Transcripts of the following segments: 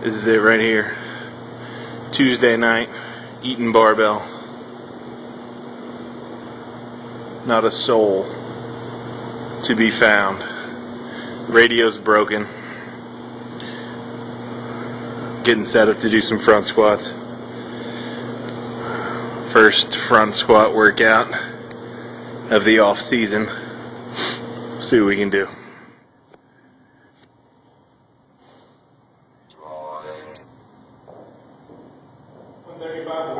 This is it right here. Tuesday night, eating barbell. Not a soul to be found. Radio's broken. Getting set up to do some front squats. First front squat workout of the off season. See what we can do. 35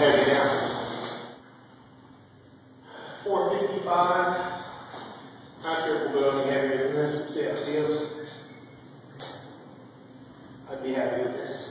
heavy down. Four fifty-five. Not sure if we'll go any heavier than this. We'll see how it feels. I'd be happy with this.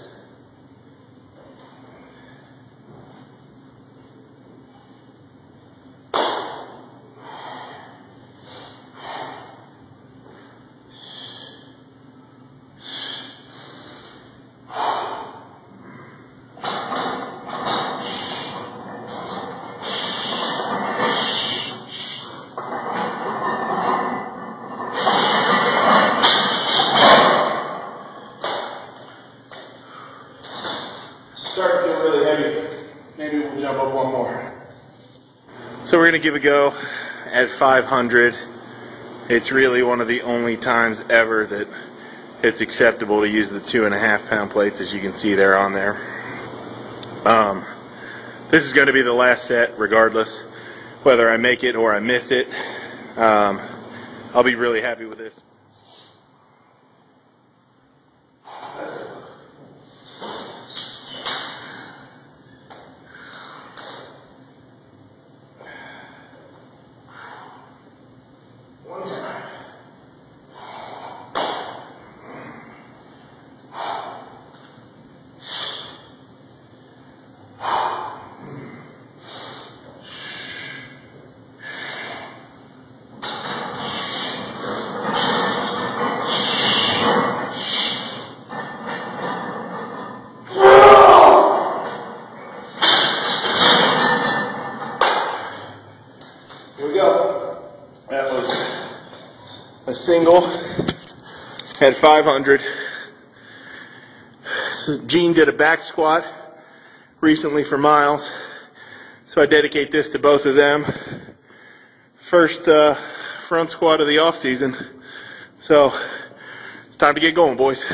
Start to feel really heavy. Maybe we'll jump up one more. So we're gonna give a go at 500. It's really one of the only times ever that it's acceptable to use the two and a half pound plates, as you can see there on there. Um, this is going to be the last set, regardless whether I make it or I miss it. Um, I'll be really happy with this. Single at 500. So Gene did a back squat recently for Miles, so I dedicate this to both of them. First uh, front squat of the off season, so it's time to get going, boys.